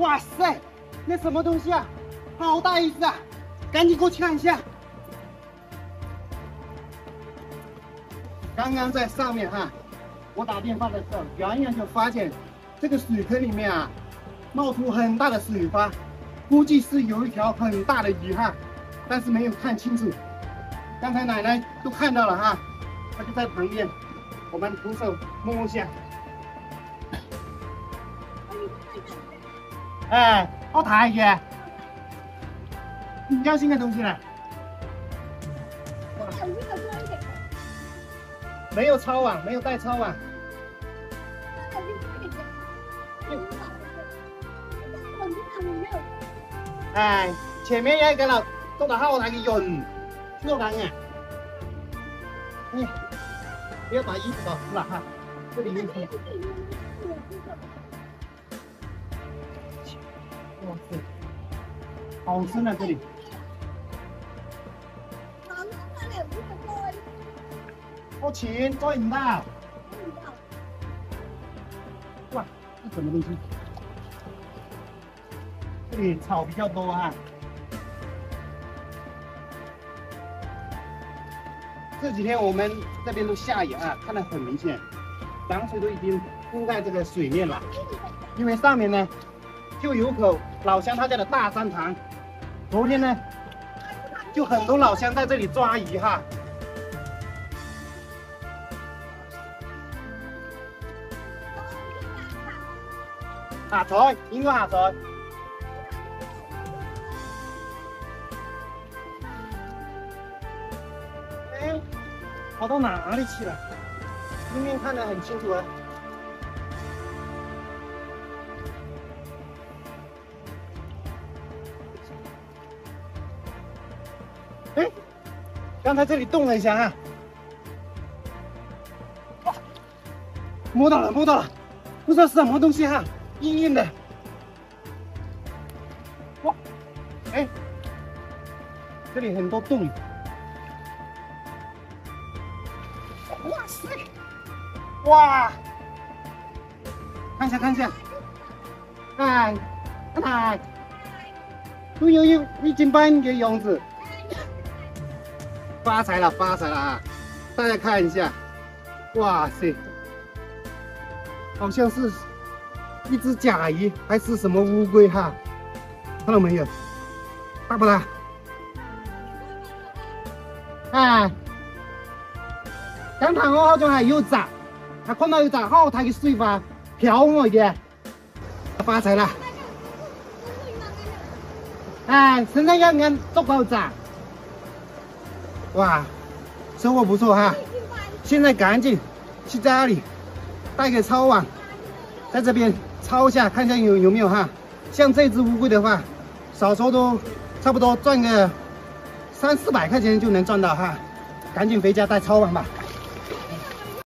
哇塞，那什么东西啊？好大一只啊！赶紧过去看一下。刚刚在上面哈，我打电话的时候，远远就发现这个水坑里面啊，冒出很大的水花，估计是有一条很大的鱼哈，但是没有看清楚。刚才奶奶都看到了哈，她就在旁边，我们徒手摸一下。哎，好大嘅，唔交先嘅东西啦。没有抄网，没有带抄网。哎，前面有一个啦，做得好大嘅人，超大嘅。哎，不要把衣服搞湿了哈，这里面。哇塞，好深啊这里！好浅，抓唔到。哇，这什么东西？这里草比较多啊。这几天我们这边都下雨啊，看得很明显，涨水都已经覆盖这个水面了。因为上面呢，就有口老乡他家的大山塘，昨天呢，就很多老乡在这里抓鱼哈。下彩，应该下彩。哎，跑到哪里去了？明明看得很清楚啊。哎，刚才这里动了一下啊。摸到了，摸到了，不知道是什么东西哈。硬硬的，哇，哎，这里很多洞，哇塞，哇，看一下看一下，哎，哎，都有一一斤半的样子，发财了发财了啊！大家看一下，哇塞，好像是。一只甲鱼还是什么乌龟哈？看到没有？大不大？哎，刚才我好像还有砸，还看到有砸好大的水花飘我的，发财了！哎，身上要按多少砸？哇，收获不错哈！现在赶紧去家里带个抄网，在这边。抄一下，看一下有有没有哈。像这只乌龟的话，少说都差不多赚个三四百块钱就能赚到哈。赶紧回家带抄网吧。